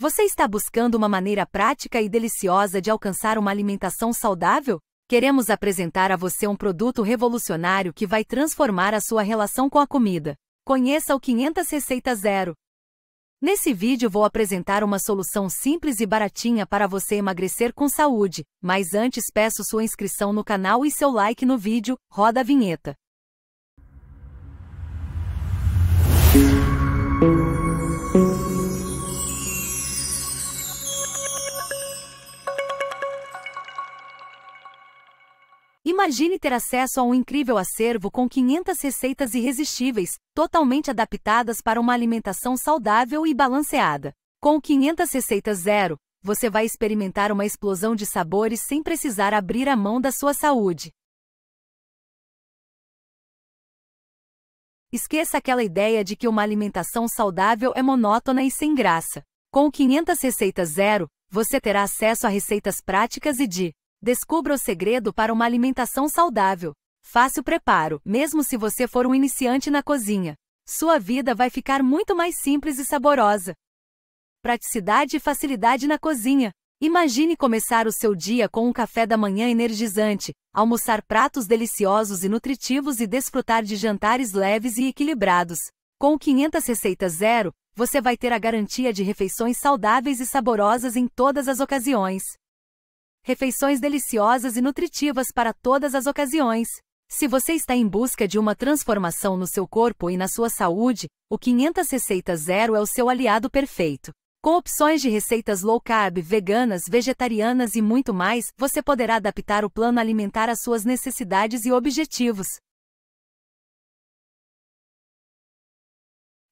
Você está buscando uma maneira prática e deliciosa de alcançar uma alimentação saudável? Queremos apresentar a você um produto revolucionário que vai transformar a sua relação com a comida. Conheça o 500 Receita Zero. Nesse vídeo vou apresentar uma solução simples e baratinha para você emagrecer com saúde, mas antes peço sua inscrição no canal e seu like no vídeo, roda a vinheta. Imagine ter acesso a um incrível acervo com 500 receitas irresistíveis, totalmente adaptadas para uma alimentação saudável e balanceada. Com 500 receitas zero, você vai experimentar uma explosão de sabores sem precisar abrir a mão da sua saúde. Esqueça aquela ideia de que uma alimentação saudável é monótona e sem graça. Com 500 receitas zero, você terá acesso a receitas práticas e de Descubra o segredo para uma alimentação saudável. Fácil preparo, mesmo se você for um iniciante na cozinha. Sua vida vai ficar muito mais simples e saborosa. Praticidade e facilidade na cozinha. Imagine começar o seu dia com um café da manhã energizante, almoçar pratos deliciosos e nutritivos e desfrutar de jantares leves e equilibrados. Com 500 receitas zero, você vai ter a garantia de refeições saudáveis e saborosas em todas as ocasiões refeições deliciosas e nutritivas para todas as ocasiões. Se você está em busca de uma transformação no seu corpo e na sua saúde, o 500 Receitas Zero é o seu aliado perfeito. Com opções de receitas low carb, veganas, vegetarianas e muito mais, você poderá adaptar o plano alimentar às suas necessidades e objetivos.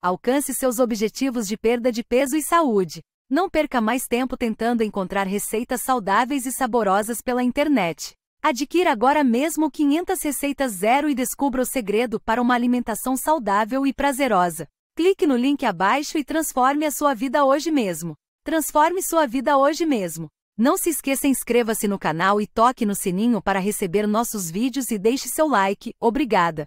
Alcance seus objetivos de perda de peso e saúde. Não perca mais tempo tentando encontrar receitas saudáveis e saborosas pela internet. Adquira agora mesmo 500 receitas zero e descubra o segredo para uma alimentação saudável e prazerosa. Clique no link abaixo e transforme a sua vida hoje mesmo. Transforme sua vida hoje mesmo. Não se esqueça inscreva-se no canal e toque no sininho para receber nossos vídeos e deixe seu like. Obrigada.